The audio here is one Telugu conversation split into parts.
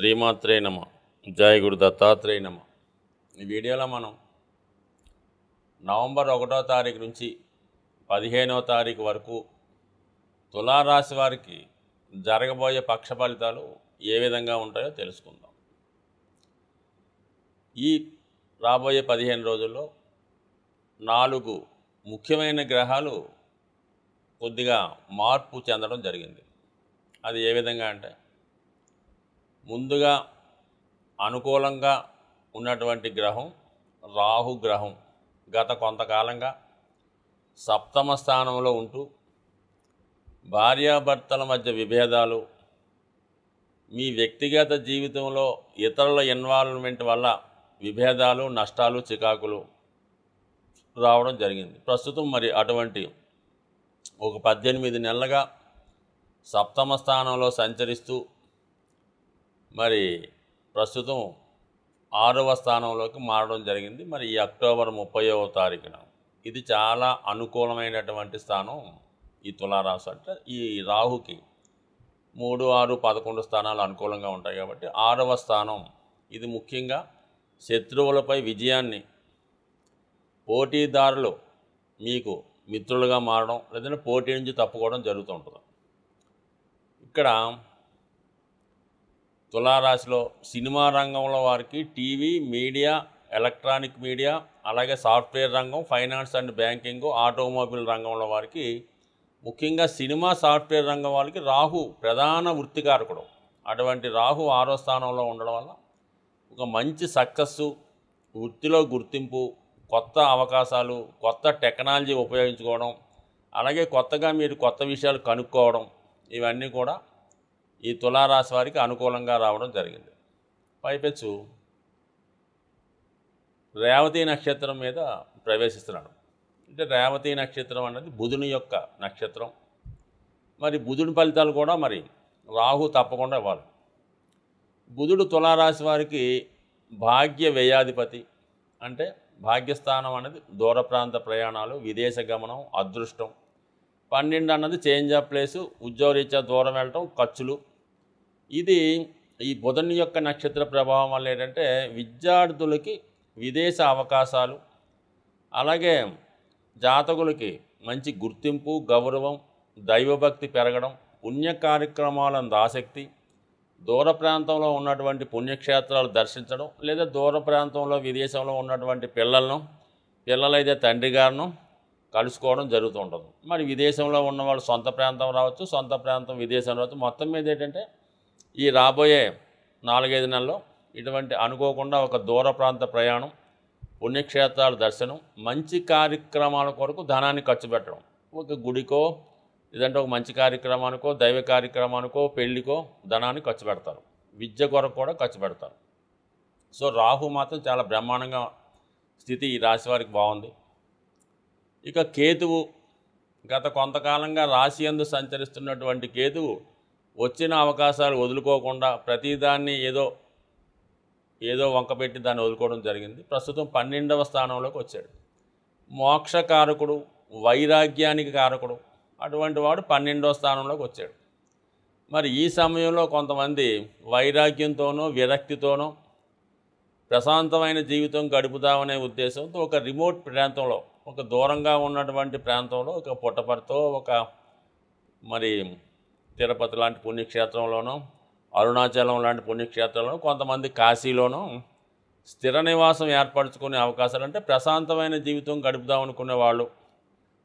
శ్రీమాత్రే నమ. జయ గురు దత్తాత్రేయ నమ. ఈ వీడియోలో మనం నవంబర్ ఒకటో తారీఖు నుంచి పదిహేనవ తారీఖు వరకు తులారాశి వారికి జరగబోయే పక్ష ఫలితాలు ఏ విధంగా ఉంటాయో తెలుసుకుందాం. ఈ రాబోయే పదిహేను రోజుల్లో నాలుగు ముఖ్యమైన గ్రహాలు కొద్దిగా మార్పు చెందడం జరిగింది. అది ఏ విధంగా అంటే ముందుగా అనుకూలంగా ఉన్నటువంటి గ్రహం రాహు గ్రహం. గత కొంతకాలంగా సప్తమ స్థానంలో ఉంటూ భార్యాభర్తల మధ్య విభేదాలు మీ వ్యక్తిగత జీవితంలో ఇతరుల ఇన్వాల్వ్మెంట్ వల్ల విభేదాలు నష్టాలు చికాకులు రావడం జరిగింది. ప్రస్తుతం మరి అటువంటి ఒక పద్దెనిమిది నెలలుగా సప్తమ స్థానంలో సంచరిస్తూ మరి ప్రస్తుతం ఆరవ స్థానంలోకి మారడం జరిగింది. మరి ఈ అక్టోబర్ ముప్పైవ తారీఖున ఇది చాలా అనుకూలమైనటువంటి స్థానం ఈ తులారాశి అంటే ఈ రాహుకి. మూడు ఆరు పదకొండు స్థానాలు అనుకూలంగా ఉంటాయి కాబట్టి ఆరవ స్థానం ఇది ముఖ్యంగా శత్రువులపై విజయాన్ని పోటీదారులు మీకు మిత్రులుగా మారడం లేదంటే పోటీ నుంచి తప్పుకోవడం జరుగుతుంటుంది ఇక్కడ తులారాశిలో సినిమా రంగంలో వారికి టీవీ మీడియా ఎలక్ట్రానిక్ మీడియా అలాగే సాఫ్ట్వేర్ రంగం ఫైనాన్స్ అండ్ బ్యాంకింగ్ ఆటోమొబైల్ రంగంలో వారికి ముఖ్యంగా సినిమా సాఫ్ట్వేర్ రంగం వాళ్ళకి రాహు ప్రధాన వృత్తికారకుడు. అటువంటి రాహు ఆరో స్థానంలో ఉండడం వల్ల ఒక మంచి సక్సెస్సు వృత్తిలో గుర్తింపు కొత్త అవకాశాలు కొత్త టెక్నాలజీ ఉపయోగించుకోవడం అలాగే కొత్తగా మీరు కొత్త విషయాలు కనుక్కోవడం ఇవన్నీ కూడా ఈ తులారాశి వారికి అనుకూలంగా రావడం జరిగింది. పైపెచ్చు రేవతి నక్షత్రం మీద ప్రవేశిస్తున్నాడు. అంటే రేవతి నక్షత్రం అన్నది బుధుని యొక్క నక్షత్రం. మరి బుధుని ఫలితాలు కూడా మరి రాహు తప్పకుండా ఇవ్వాలి. బుధుడు తులారాశి వారికి భాగ్య వ్యయాధిపతి అంటే భాగ్యస్థానం అనేది దూర ప్రాంత ప్రయాణాలు విదేశ గమనం అదృష్టం. పన్నెండు అన్నది చేంజ్ ఆఫ్ ప్లేసు ఉద్యోగరీత్యా దూరం వెళ్ళటం ఖర్చులు. ఇది ఈ బుధని యొక్క నక్షత్ర ప్రభావం వల్ల ఏంటంటే విద్యార్థులకి విదేశ అవకాశాలు అలాగే జాతకులకి మంచి గుర్తింపు గౌరవం దైవభక్తి పెరగడం పుణ్య కార్యక్రమాలందు ఆసక్తి దూర ప్రాంతంలో ఉన్నటువంటి పుణ్యక్షేత్రాలు దర్శించడం లేదా దూర ప్రాంతంలో విదేశంలో ఉన్నటువంటి పిల్లలను పిల్లలైతే తండ్రి గారును కలుసుకోవడం జరుగుతూ ఉంటుంది. మరి విదేశంలో ఉన్న వాళ్ళు సొంత ప్రాంతం రావచ్చు సొంత ప్రాంతం విదేశం రావచ్చు. మొత్తం మీద ఏంటంటే ఈ రాబోయే నాలుగైదు నెలల్లో ఇటువంటి అనుకోకుండా ఒక దూర ప్రాంత ప్రయాణం పుణ్యక్షేత్రాల దర్శనం మంచి కార్యక్రమాల కొరకు ధనాన్ని ఖర్చు పెట్టడం. ఒక గుడికో లేదంటే ఒక మంచి కార్యక్రమానికో దైవ కార్యక్రమానికో పెళ్ళికో ధనాన్ని ఖర్చు పెడతారు. విద్య కొరకు కూడా ఖర్చు పెడతారు. సో రాహు మాత్రం చాలా బ్రహ్మాండంగా స్థితి ఈ రాశి వారికి బాగుంది. ఇక కేతువు గత కొంతకాలంగా రాశి ఎందు సంచరిస్తున్నటువంటి కేతువు వచ్చిన అవకాశాలు వదులుకోకుండా ప్రతిదాన్ని ఏదో ఏదో వంకపెట్టి దాన్ని వదులుకోవడం జరిగింది. ప్రస్తుతం పన్నెండవ స్థానంలోకి వచ్చాడు. మోక్షకారకుడు వైరాగ్యానికి కారకుడు అటువంటి వాడు పన్నెండవ స్థానంలోకి వచ్చాడు. మరి ఈ సమయంలో కొంతమంది వైరాగ్యంతోనో విరక్తితోనో ప్రశాంతమైన జీవితం గడుపుదామనే ఉద్దేశంతో ఒక రిమోట్ ప్రాంతంలో ఒక దూరంగా ఉన్నటువంటి ప్రాంతంలో ఒక పుట్టపర్తో ఒక మరి తిరుపతి లాంటి పుణ్యక్షేత్రంలోనూ అరుణాచలం లాంటి పుణ్యక్షేత్రంలోనూ కొంతమంది కాశీలోనూ స్థిర నివాసం ఏర్పరచుకునే అవకాశాలు అంటే ప్రశాంతమైన జీవితం గడుపుదాం అనుకునే వాళ్ళు.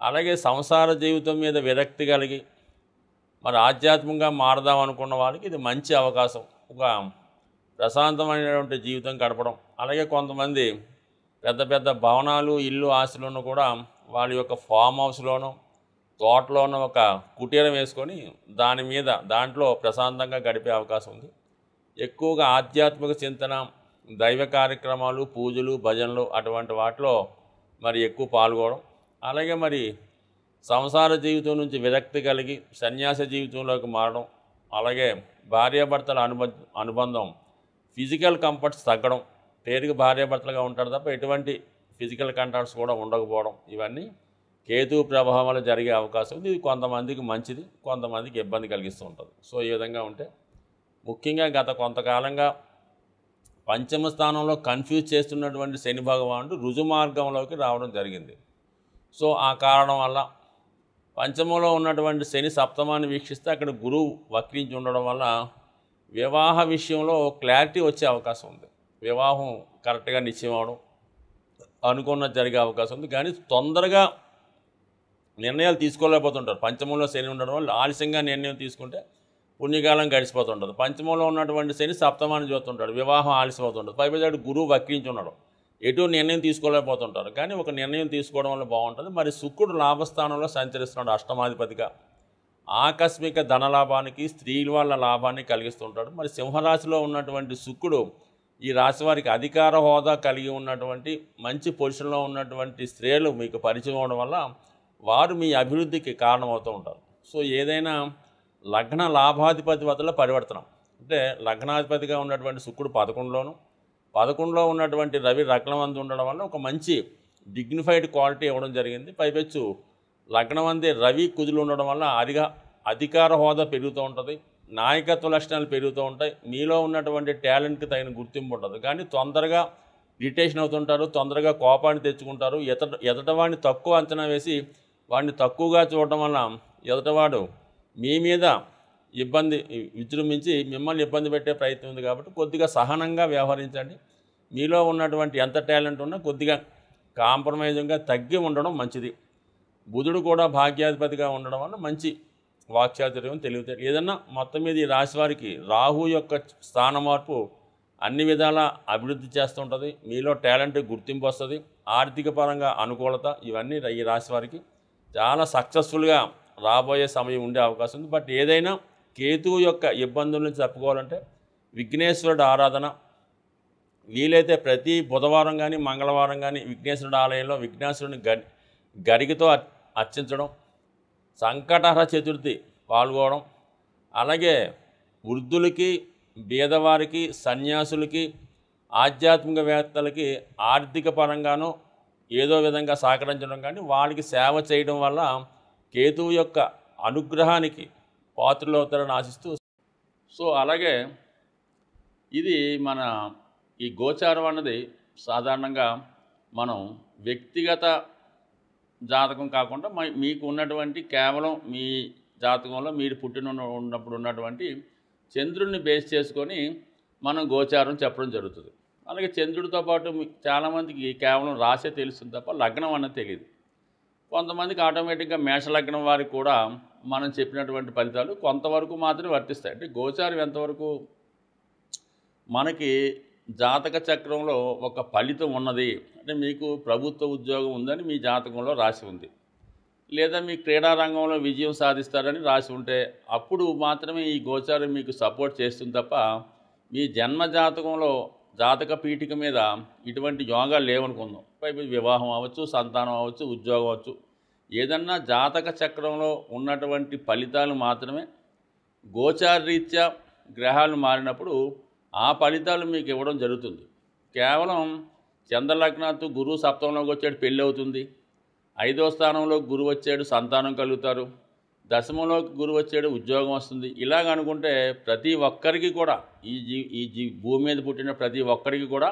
అలాగే సంసార జీవితం మీద విరక్తి కలిగి మరి ఆధ్యాత్మికంగా మారదాం అనుకున్న వాళ్ళకి ఇది మంచి అవకాశం. ఒక ప్రశాంతమైనటువంటి జీవితం గడపడం. అలాగే కొంతమంది పెద్ద పెద్ద భవనాలు ఇల్లు ఆస్తులను కూడా వాళ్ళ యొక్క ఫామ్ హౌస్లోనూ తోటలో ఉన్న ఒక కుటీరం వేసుకొని దాని మీద దాంట్లో ప్రశాంతంగా గడిపే అవకాశం ఉంది. ఎక్కువగా ఆధ్యాత్మిక చింతన దైవ కార్యక్రమాలు పూజలు భజనలు అటువంటి వాటిలో మరి ఎక్కువ పాల్గొనడం. అలాగే మరి సంసార జీవితం నుంచి విరక్తి కలిగి సన్యాస జీవితంలోకి మారడం. అలాగే భార్యాభర్తల అనుబ అనుబంధం ఫిజికల్ కంఫర్ట్స్ తగ్గడం. పేరుకి భార్యాభర్తలుగా ఉంటారు తప్ప ఎటువంటి ఫిజికల్ కంటాక్ట్స్ కూడా ఉండకపోవడం. ఇవన్నీ కేతు ప్రభావం వల్ల జరిగే అవకాశం ఉంది. ఇది కొంతమందికి మంచిది కొంతమందికి ఇబ్బంది కలిగిస్తూ ఉంటుంది. సో ఈ విధంగా ఉంటే ముఖ్యంగా గత కొంతకాలంగా పంచమ స్థానంలో కన్ఫ్యూజ్ చేస్తున్నటువంటి శని భగవానుడు రుజు మార్గంలోకి రావడం జరిగింది. సో ఆ కారణం వల్ల పంచమంలో ఉన్నటువంటి శని సప్తమాన్ని వీక్షిస్తే అక్కడ గురువు వక్రించి ఉండడం వల్ల వివాహ విషయంలో క్లారిటీ వచ్చే అవకాశం ఉంది. వివాహం కరెక్ట్గా నిశ్చయం అవడం అనుకున్నది జరిగే అవకాశం ఉంది. కానీ తొందరగా నిర్ణయాలు తీసుకోలేకపోతుంటారు. పంచమంలో శని ఉండడం వల్ల ఆలస్యంగా నిర్ణయం తీసుకుంటే పుణ్యకాలం గడిచిపోతుంటుంది. పంచమంలో ఉన్నటువంటి శని సప్తమాన్ని చూస్తుంటాడు. వివాహం ఆలస్యం అవుతుంటుంది గురువు వక్కించి ఉన్నాడు. ఎటు నిర్ణయం తీసుకోలేకపోతుంటారు. కానీ ఒక నిర్ణయం తీసుకోవడం వల్ల బాగుంటుంది. మరి శుక్రుడు లాభస్థానంలో సంచరిస్తున్నాడు అష్టమాధిపతిగా. ఆకస్మిక ధనలాభానికి స్త్రీల వాళ్ళ లాభాన్ని కలిగిస్తుంటాడు. మరి సింహరాశిలో ఉన్నటువంటి శుక్రుడు ఈ రాశి వారికి అధికార హోదా కలిగి ఉన్నటువంటి మంచి పొజిషన్లో ఉన్నటువంటి స్త్రీలు మీకు పరిచయం అవడం వల్ల వారు మీ అభివృద్ధికి కారణమవుతూ ఉంటారు. సో ఏదైనా లగ్న లాభాధిపతి వద్ద పరివర్తనం. అంటే లగ్నాధిపతిగా ఉన్నటువంటి శుక్రుడు పదకొండులోను పదకొండులో ఉన్నటువంటి రవి రగ్నవంతి ఉండడం వల్ల ఒక మంచి డిగ్నిఫైడ్ క్వాలిటీ ఇవ్వడం జరిగింది. పైపెచ్చు లగ్నవంతి రవి కుదులు ఉండడం వల్ల అధిక అధికార హోదా పెరుగుతూ ఉంటుంది. నాయకత్వ లక్షణాలు పెరుగుతూ ఉంటాయి. మీలో ఉన్నటువంటి టాలెంట్కి తగిన గుర్తింపు ఉంటుంది. కానీ తొందరగా ఇరిటేషన్ అవుతుంటారు తొందరగా కోపాన్ని తెచ్చుకుంటారు ఎదట ఎదటవాడిని తక్కువ అంచనా వేసి వాడిని తక్కువగా చూడటం వల్ల ఎదటవాడు మీ మీద ఇబ్బంది విజృంభించి మిమ్మల్ని ఇబ్బంది పెట్టే ప్రయత్నం ఉంది కాబట్టి కొద్దిగా సహనంగా వ్యవహరించండి. మీలో ఉన్నటువంటి ఎంత టాలెంట్ ఉన్నా కొద్దిగా కాంప్రమైజింగ్గా తగ్గి ఉండడం మంచిది. బుధుడు కూడా భాగ్యాధిపతిగా ఉండడం వల్ల మంచి వాక్చాతుర్యం తెలివితే ఏదన్నా మొత్తం మీద ఈ రాశి వారికి రాహు యొక్క స్థాన మార్పు అన్ని విధాల అభివృద్ధి చేస్తుంటుంది. మీలో టాలెంట్ గుర్తింపు వస్తుంది. ఆర్థిక పరంగా అనుకూలత ఇవన్నీ ఈ రాశి వారికి చాలా సక్సెస్ఫుల్గా రాబోయే సమయం ఉండే అవకాశం ఉంది. బట్ ఏదైనా కేతువు యొక్క ఇబ్బందుల నుంచి తప్పుకోవాలంటే విఘ్నేశ్వరుడు ఆరాధన. వీలైతే ప్రతి బుధవారం కానీ మంగళవారం కానీ విఘ్నేశ్వరుడు ఆలయంలో విఘ్నేశ్వరుని గ గడిగితో అర్చించడం సంకటహర చతుర్థి పాల్గొనడం అలాగే వృద్ధులకి బీదవారికి సన్యాసులకి ఆధ్యాత్మికవేత్తలకి ఆర్థిక పరంగానూ ఏదో విధంగా సహకరించడం కానీ వాళ్ళకి సేవ చేయడం వల్ల కేతువు యొక్క అనుగ్రహానికి పాత్రలు అవుతారని ఆశిస్తూ సో అలాగే ఇది మన ఈ గోచారం అన్నది సాధారణంగా మనం వ్యక్తిగత జాతకం కాకుండా మీకు ఉన్నటువంటి కేవలం మీ జాతకంలో మీరు పుట్టిన ఉన్నప్పుడు ఉన్నటువంటి చంద్రుడిని బేస్ చేసుకొని మనం గోచారం చెప్పడం జరుగుతుంది. అలాగే చంద్రుడితో పాటు చాలామందికి కేవలం రాసే తెలుస్తుంది తప్ప లగ్నం అన్నది తెలియదు కొంతమందికి ఆటోమేటిక్గా మేషలగ్నం వారికి కూడా మనం చెప్పినటువంటి ఫలితాలు కొంతవరకు మాత్రమే వర్తిస్తాయి. అంటే గోచారం ఎంతవరకు? మనకి జాతక చక్రంలో ఒక ఫలితం ఉన్నది. అంటే మీకు ప్రభుత్వ ఉద్యోగం ఉందని మీ జాతకంలో రాసి ఉంది. లేదా మీ క్రీడా రంగంలో విజయం సాధిస్తారని రాసి ఉంటే అప్పుడు మాత్రమే ఈ గోచారం మీకు సపోర్ట్ చేస్తుంది తప్ప మీ జన్మ జాతకంలో జాతక పీఠిక మీద ఇటువంటి యోగాలు లేవనుకుందాం. పైపు వివాహం అవ్వచ్చు సంతానం అవ్వచ్చు ఉద్యోగం అవ్వచ్చు. ఏదన్నా జాతక చక్రంలో ఉన్నటువంటి ఫలితాలు మాత్రమే గోచారరీత్యా గ్రహాలు మారినప్పుడు ఆ ఫలితాలు మీకు ఇవ్వడం జరుగుతుంది. కేవలం చంద్రలగ్నాథ్ గురువు సప్తంలోకి వచ్చాడు పెళ్ళి అవుతుంది. ఐదో స్థానంలో గురువు వచ్చాడు సంతానం కలుగుతారు. దశమంలోకి గురువు వచ్చాడు ఉద్యోగం వస్తుంది. ఇలాగ అనుకుంటే ప్రతి ఒక్కరికి కూడా ఈ జీ ఈ జీ భూమి మీద పుట్టిన ప్రతి ఒక్కరికి కూడా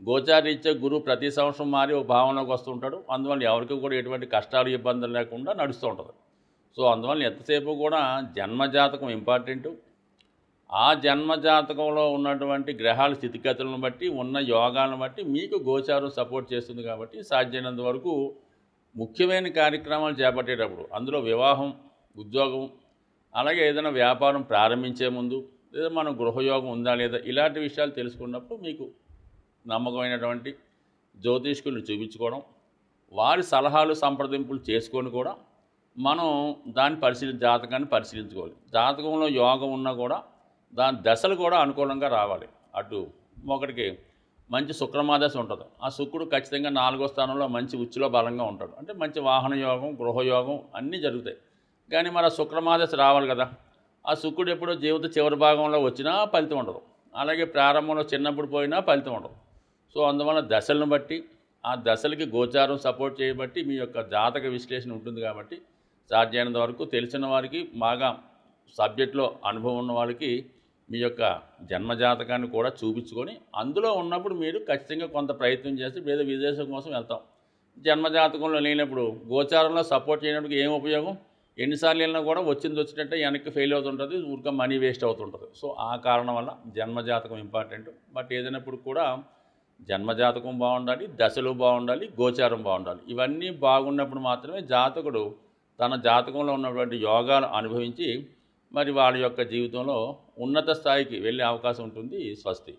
గోచారీత్యా గురువు ప్రతి సంవత్సరం మారి ఒక భావనలోకి వస్తుంటాడు అందువల్ల ఎవరికి కూడా ఎటువంటి కష్టాలు ఇబ్బందులు లేకుండా నడుస్తూ ఉంటుంది. సో అందువల్ల ఎంతసేపు కూడా జన్మజాతకం ఇంపార్టెంట్. ఆ జన్మజాతకంలో ఉన్నటువంటి గ్రహాల స్థితిగతులను బట్టి ఉన్న యోగాలను బట్టి మీకు గోచారం సపోర్ట్ చేస్తుంది కాబట్టి సాధ్యమైనంత వరకు ముఖ్యమైన కార్యక్రమాలు చేపట్టేటప్పుడు అందులో వివాహం ఉద్యోగం అలాగే ఏదైనా వ్యాపారం ప్రారంభించే ముందు లేదా మనం గృహయోగం ఉందా లేదా ఇలాంటి విషయాలు తెలుసుకున్నప్పుడు మీకు నమ్మకమైనటువంటి జ్యోతిష్కుల్ని చూపించుకోవడం వారి సలహాలు సంప్రదింపులు చేసుకొని కూడా మనం దాన్ని పరిశీలి జాతకాన్ని పరిశీలించుకోవాలి. జాతకంలో యోగం ఉన్నా కూడా దాని దశలు కూడా అనుకూలంగా రావాలి. అటు ఒకటికి మంచి శుక్రమాదశ ఉంటుంది. ఆ శుక్రుడు ఖచ్చితంగా నాలుగో స్థానంలో మంచి ఉచ్చులో బలంగా ఉంటాడు. అంటే మంచి వాహన యోగం గృహయోగం అన్నీ జరుగుతాయి. కానీ మరి ఆ శుక్రమాదశ రావాలి కదా. ఆ శుక్రుడు ఎప్పుడో జీవిత చివరి భాగంలో వచ్చినా ఫలితం ఉండదు. అలాగే ప్రారంభంలో చిన్నప్పుడు పోయినా ఫలితం ఉండదు. సో అందువల్ల దశలను బట్టి ఆ దశలకి గోచారం సపోర్ట్ చేయబట్టి మీ యొక్క జాతక విశ్లేషణ ఉంటుంది కాబట్టి సాధ్యమైనంత వరకు తెలిసిన వారికి బాగా సబ్జెక్ట్లో అనుభవం ఉన్న వాళ్ళకి మీ యొక్క జన్మజాతకాన్ని కూడా చూపించుకొని అందులో ఉన్నప్పుడు మీరు ఖచ్చితంగా కొంత ప్రయత్నం చేసి వేరే విదేశం కోసం వెళ్తాం. జన్మజాతకంలో లేనప్పుడు గోచారంలో సపోర్ట్ చేయడానికి ఏం ఉపయోగం? ఎన్నిసార్లు వెళ్ళినా కూడా వచ్చింది వచ్చినట్టే వెనక్కి ఫెయిల్ అవుతుంటుంది ఊరికే మనీ వేస్ట్ అవుతుంటుంది. సో ఆ కారణం వల్ల జన్మజాతకం ఇంపార్టెంట్ బట్ ఏదైనప్పుడు కూడా జన్మజాతకం బాగుండాలి దశలు బాగుండాలి గోచారం బాగుండాలి. ఇవన్నీ బాగున్నప్పుడు మాత్రమే జాతకుడు తన జాతకంలో ఉన్నటువంటి యోగాలు అనుభవించి మరి వాళ్ళ యొక్క జీవితంలో ఉన్నత స్థాయికి వెళ్ళే అవకాశం ఉంటుంది స్వస్తి.